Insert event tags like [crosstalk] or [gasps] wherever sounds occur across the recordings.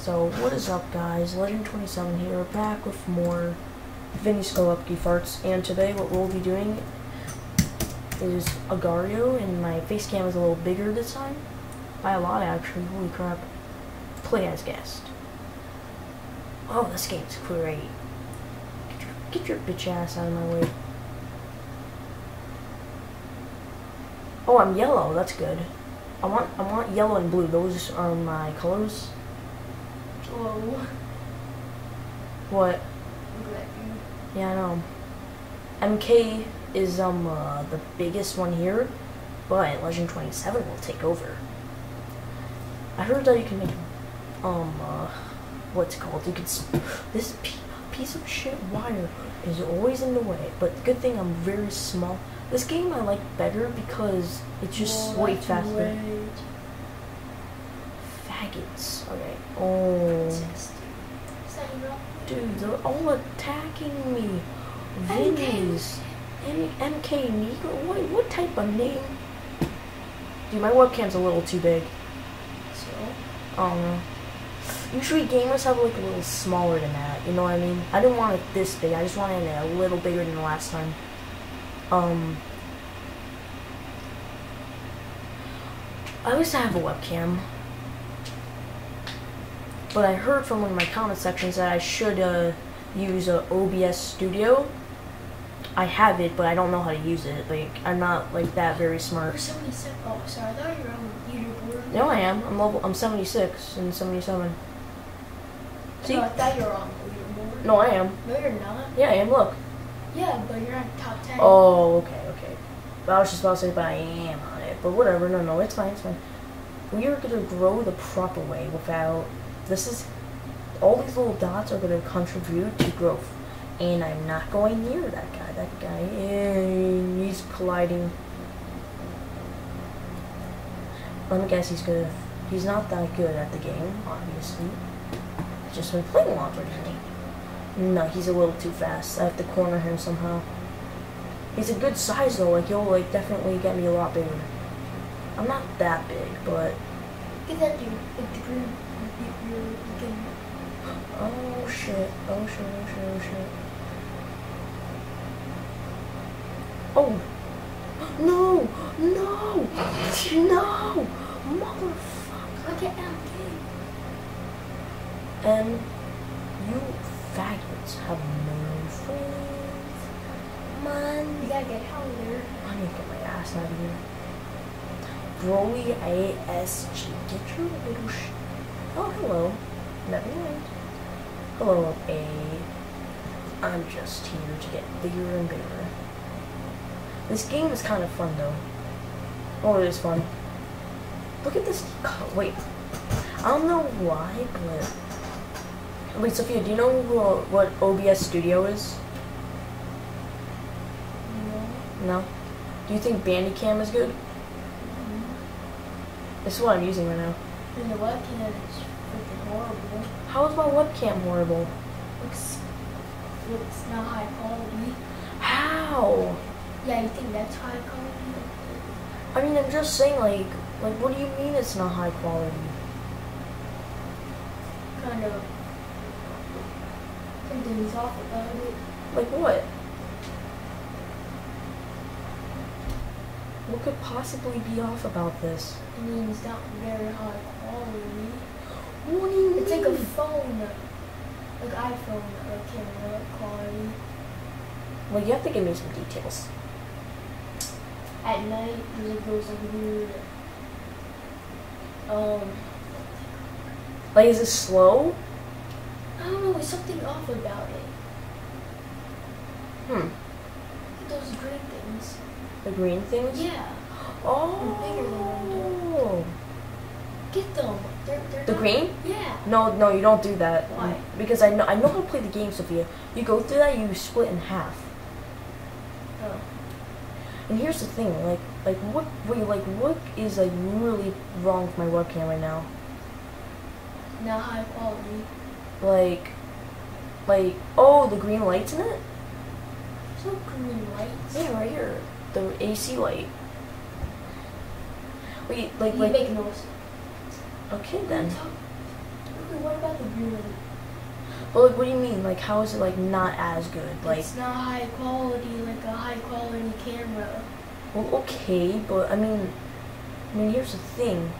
So, what is up guys? Legend27 here, back with more Vinny Skolupke farts, and today what we'll be doing is Agario, and my face cam is a little bigger this time. By a lot actually, holy crap. Play as guest. Oh, this game's great. Get your, get your bitch ass out of my way. Oh, I'm yellow, that's good. I want I want yellow and blue. Those are my colors. Oh, What? look at you. Yeah, I know. MK is um uh, the biggest one here, but Legend 27 will take over. I heard that you can make um uh, what's it called? You can s- this piece of shit wire is always in the way. But good thing I'm very small. This game I like better because it's just Whoa, way faster. Faggots. Okay. Oh. Sixty. Is that enough? Dude, they're all attacking me. MK. Vinny's. M- MK Negro? What, what type of name? Dude, my webcam's a little too big. So, I don't know. Usually gamers have like a little smaller than that, you know what I mean? I didn't want it this big, I just wanted it a little bigger than the last time. Um... I used to have a webcam. But I heard from one of my comment sections that I should uh, use a OBS Studio. I have it, but I don't know how to use it. Like, I'm not like that very smart. somebody said, oh, sorry, I thought you were on leaderboard. No, I am. I'm level. I'm 76 and 77. See? No, I thought you were on leaderboard. No, I am. No, you're not. Yeah, I am. Look. Yeah, but you're on top ten. Oh, okay, okay. But I was just about to say, but I am on it. But whatever. No, no, it's fine. It's fine. We are gonna grow the proper way without. This is. All these little dots are gonna contribute to growth, and I'm not going near that guy. That guy, eh, he's colliding. Let me guess, he's good. He's not that good at the game, obviously. He's just been playing longer than me. No, he's a little too fast. I have to corner him somehow. He's a good size though, like he'll like definitely get me a lot bigger. I'm not that big, but Get that dude with the green. Oh shit, oh shit, oh shit, oh shit. Oh, oh [gasps] no, no, no, motherfucker. Look at MK. And you faggots have no friends. Man, You gotta get out of there. I need to get my ass out of here. Broly ASG. Get your little sh. Oh, hello. Never mind. Hello, A. I'm just here to get bigger and bigger. This game is kind of fun, though. Oh, it is fun. Look at this. co- Wait. I don't know why, but. Wait, Sophia, do you know who, uh, what OBS Studio is? No. No? Do you think Bandicam is good? This is what I'm using right now. And the webcam is freaking horrible. How is my webcam horrible? Looks, looks not high quality. How? Yeah, you think that's high quality? I mean, I'm just saying, like, like, what do you mean it's not high quality? Kind of. Something's off about it. Like what? What could possibly be off about this? I mean, it's not very high quality. What do you mean? It's like a phone, like iPhone uh, camera quality. Well, you have to give me some details. At night, there's goes like weird. Um, Like, is it slow? I don't know. There's something off about it. Hmm. Those green things. The green things? Yeah. Oh. Bigger than one, Get them. They're, they're The not- green? Yeah. No, no, you don't do that. Why? Because I know I know how to play the game, Sophia. You go through that, you split in half. Oh. And here's the thing, like, like what, wait, like what is like really wrong with my webcam right now? Not high quality. Like, like, oh, the green lights in it? There's no green lights. Yeah, right here, the AC light. Wait, like, You like, make no sense. Okay then. What about the beer? Well, like, what do you mean? Like, how is it like not as good? Like, it's not high quality like a high quality camera. well, okay, but I mean, I mean, here's the thing.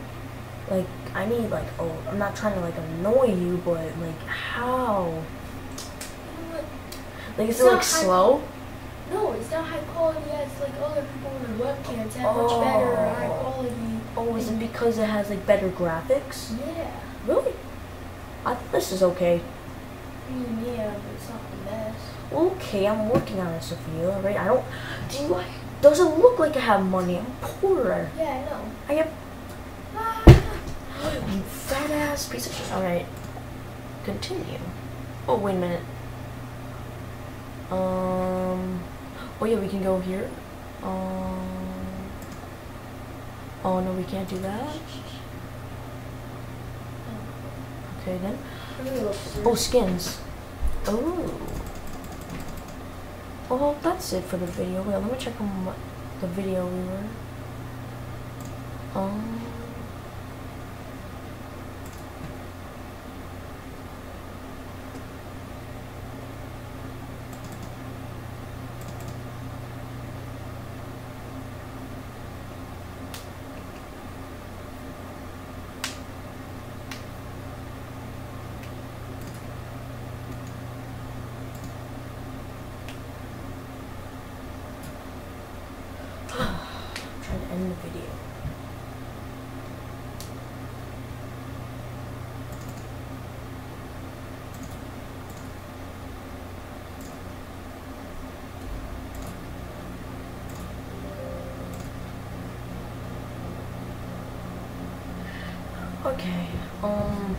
Like, I need like, oh, I'm not trying to like annoy you, but like, how? You know what? Like, is It's it like slow? No, it's not high quality as like other people with webcams have much better Oh. high quality. Because it has like better graphics? Yeah. Really? I think this is okay. Mean, yeah, but it's not the best. Okay, I'm working on it, Sophia. All right, I don't. Do you? Doesn't look like I have money. I'm poorer. Yeah, I know. I have. Ah. [gasps] You fat ass piece of shit. All right. Continue. Oh wait a minute. Um. Oh yeah, we can go here. Um. Oh no, we can't do that. Okay then. Oh, skins. Oh. Well, that's it for the video. Wait, let me check on what the video we were. Um. End the video. Okay. Um.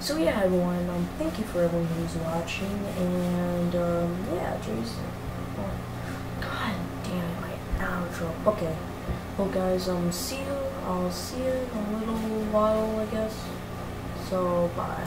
So yeah, everyone. Um. Thank you for everyone who's watching, and um. Yeah, Jason. Outro. Okay. Well, guys. Um. See you. I'll see you in a little while, I guess. So bye.